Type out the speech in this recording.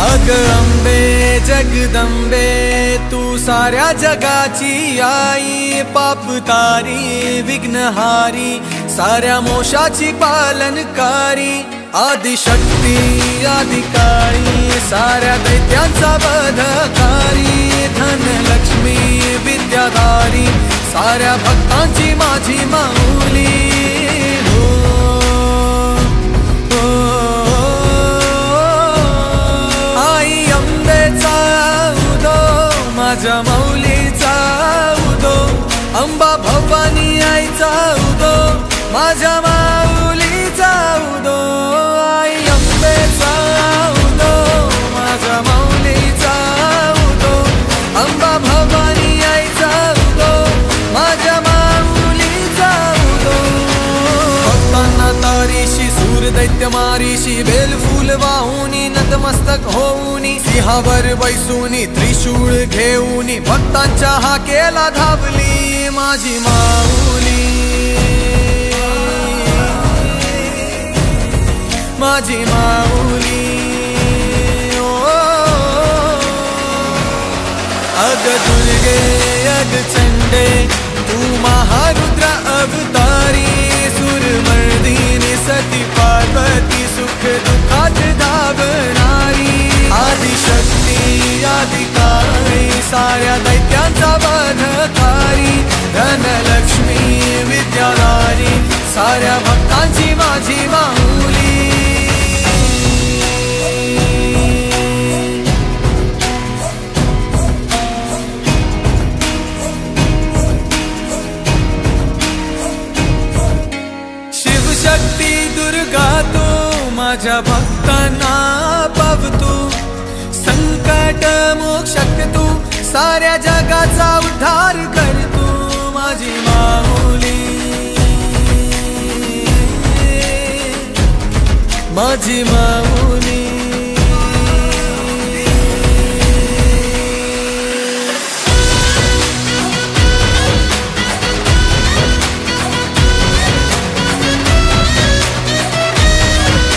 अग अंबे जगदंबे तू साऱ्या जगाची आई पाप तारी विघ्नहारी साऱ्या मोशाची पालनकारी आदिशक्ती आदिकाळी साऱ्या दैत्यांचा बधकारी धनलक्ष्मी विद्याधारी साऱ्या भक्तांची माझी मा माझ्या माऊलीचा उदो आई अंबेचा उदो माझ्या माऊलीचा उदो अंबा भवानी आईचा उदो माझ्या माऊलीचा उदो. भक्तांना तारीशी सूर दैत्य मारीशी बेल फूल वाहुनी नतमस्तक होऊनी सिंहावर बैसूनी त्रिशूळ घेऊनी भक्तांच्या हाकेला धावली माझी माऊली. माझी माऊली. ओ, अग दुर्गे अग चंडे तू महारुद्र अवतारी सुरमर्दिनी सती पार्वती सुख दुःखात धावणारी. आदिशक्ती आदिकारी साऱ्या दैत्यांचा बधकारी धनलक्ष्मी विद्यादारी साऱ्या भक्तांची माझी माऊली. माझ्या भक्तांना पावतू संकट मोक्षक तू साऱ्या जगाचा उद्धार कर तू माझी माऊली. माझी माऊली.